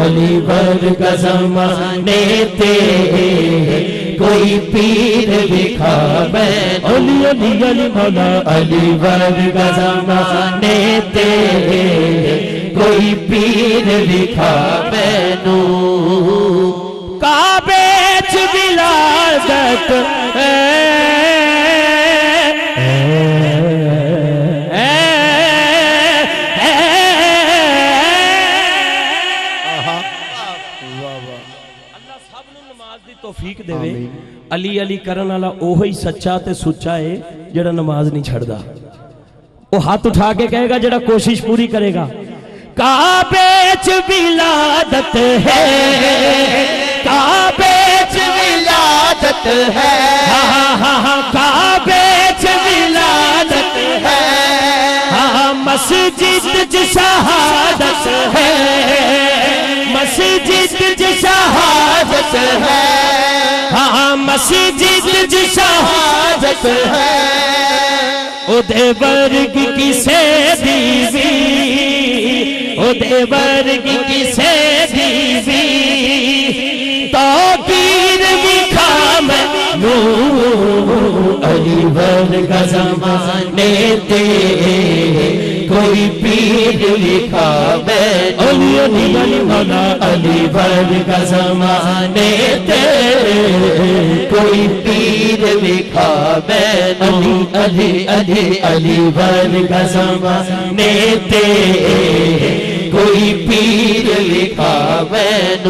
علی ورگا زمانے تے کوئی پیر دکھا میں علی علی علی مولا، علی ورگا زمانے تے کوئی پیر دکھا مینو نماز دی توفیق دے وے علی علی کرن والا اوہی سچا تے سچا ہے جڑا نماز نہیں چھڑدا۔ وہ ہاتھ اٹھا کے کہے گا جڑا کوشش پوری کرے گا۔ کعبے چ ولادت ہے۔ کعبے چ ولادت ہے۔ ہاں ہاں ہاں, ہاں، کعبے چ ولادت ہے۔ ہاں, ہاں، مسجد جس شہادت ہے۔ مسجد جس شہادت شہادت ہے۔ ہاں مسجد جی شہادت ہے۔ او دے برگ کی سے او دے برگ کی سے بیوی تو پیر بھی کھام نو علی برگ زمانے تیرے کوئی پیر لکھا علی علی بن مولا علی بن کا زمانے تیرے کوئی پیر لکھا بین علی علی علی علی بن کا زمانے تیرے کوئی پیر لکھا بین